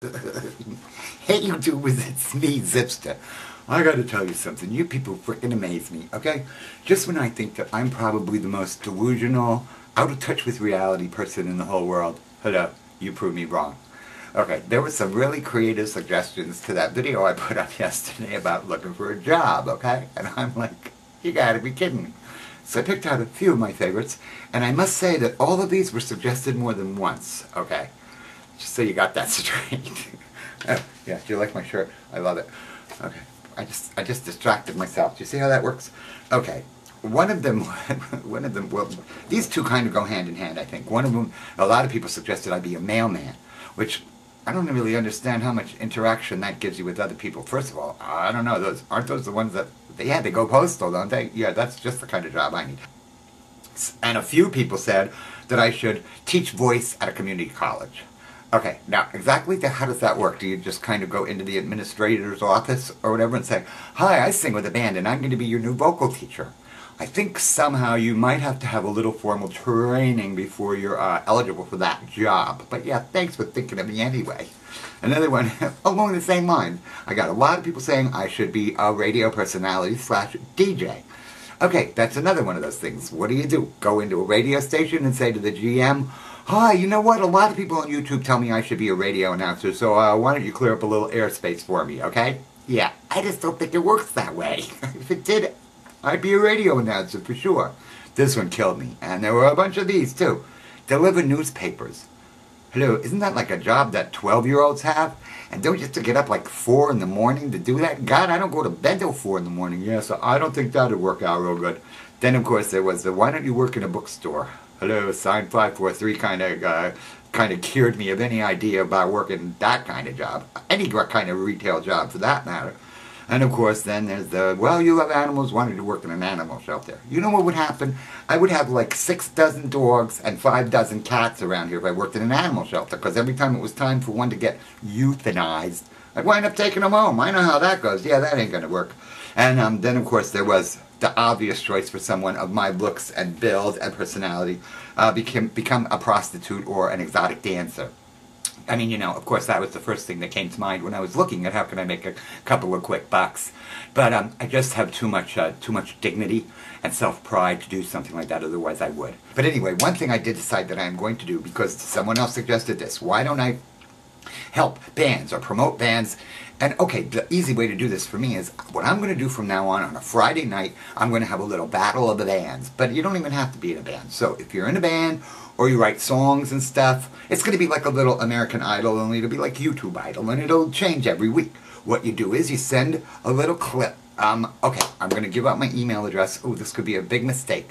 hey YouTubers, it's me, Zipster. I gotta tell you something, you people freaking amaze me, okay? Just when I think that I'm probably the most delusional, out of touch with reality person in the whole world, hello, you prove me wrong. Okay, there were some really creative suggestions to that video I put up yesterday about looking for a job, okay? And I'm like, you gotta be kidding me. So I picked out a few of my favorites, and I must say that all of these were suggested more than once, okay? Just so you got that straight. yeah, do you like my shirt? I love it. Okay, I just I just distracted myself. Do you see how that works? Okay, one of them, one of them. Well, these two kind of go hand in hand. I think one of them. A lot of people suggested I be a mailman, which I don't really understand how much interaction that gives you with other people. First of all, I don't know. Those aren't those the ones that they yeah they go postal, don't they? Yeah, that's just the kind of job I need. And a few people said that I should teach voice at a community college. Okay, now exactly how does that work? Do you just kind of go into the administrator's office or whatever and say, Hi, I sing with a band and I'm going to be your new vocal teacher? I think somehow you might have to have a little formal training before you're uh, eligible for that job. But yeah, thanks for thinking of me anyway. Another one, along the same lines, I got a lot of people saying I should be a radio personality slash DJ. Okay, that's another one of those things. What do you do? Go into a radio station and say to the GM, Hi, you know what? A lot of people on YouTube tell me I should be a radio announcer, so uh, why don't you clear up a little airspace for me, okay? Yeah, I just don't think it works that way. if it did, I'd be a radio announcer for sure. This one killed me, and there were a bunch of these too. Deliver newspapers. Hello, isn't that like a job that 12-year-olds have? And don't you have to get up like 4 in the morning to do that? God, I don't go to bed till 4 in the morning. Yeah, so I don't think that would work out real good. Then, of course, there was the why don't you work in a bookstore? hello, sign 543 kind of uh, kind of cured me of any idea about working that kind of job, any kind of retail job for that matter. And of course, then there's the, well, you love animals, wanted to work in an animal shelter. You know what would happen? I would have like six dozen dogs and five dozen cats around here if I worked in an animal shelter, because every time it was time for one to get euthanized, I'd wind up taking them home. I know how that goes. Yeah, that ain't going to work. And um, then, of course, there was the obvious choice for someone of my looks and build and personality, uh, become, become a prostitute or an exotic dancer. I mean, you know, of course, that was the first thing that came to mind when I was looking at how can I make a couple of quick bucks. But um, I just have too much, uh, too much dignity and self-pride to do something like that. Otherwise, I would. But anyway, one thing I did decide that I am going to do because someone else suggested this. Why don't I help bands or promote bands. And okay, the easy way to do this for me is what I'm going to do from now on on a Friday night, I'm going to have a little battle of the bands. But you don't even have to be in a band. So if you're in a band or you write songs and stuff, it's going to be like a little American Idol, only it'll be like YouTube Idol, and it'll change every week. What you do is you send a little clip. Um, okay, I'm going to give out my email address. Oh, this could be a big mistake.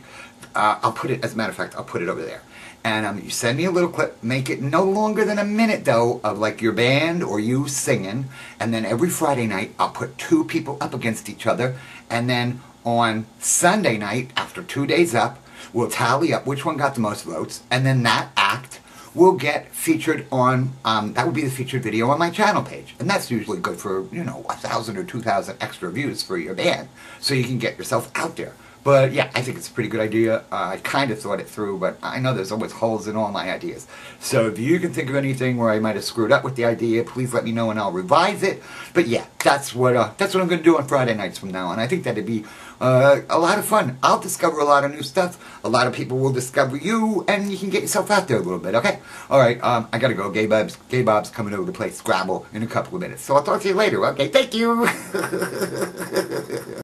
Uh, I'll put it, as a matter of fact, I'll put it over there and um, you send me a little clip. Make it no longer than a minute, though, of like your band or you singing. And then every Friday night, I'll put two people up against each other. And then on Sunday night, after two days up, we'll tally up which one got the most votes. And then that act will get featured on, um, that would be the featured video on my channel page. And that's usually good for, you know, a thousand or two thousand extra views for your band. So you can get yourself out there. But yeah, I think it's a pretty good idea. I kind of thought it through, but I know there's always holes in all my ideas. So if you can think of anything where I might have screwed up with the idea, please let me know and I'll revise it. But yeah, that's what uh, that's what I'm going to do on Friday nights from now on. I think that'd be uh, a lot of fun. I'll discover a lot of new stuff. A lot of people will discover you, and you can get yourself out there a little bit. Okay. All right. Um, I gotta go. Gay Bob's Gay Bob's coming over to play Scrabble in a couple of minutes. So I'll talk to you later. Okay. Thank you.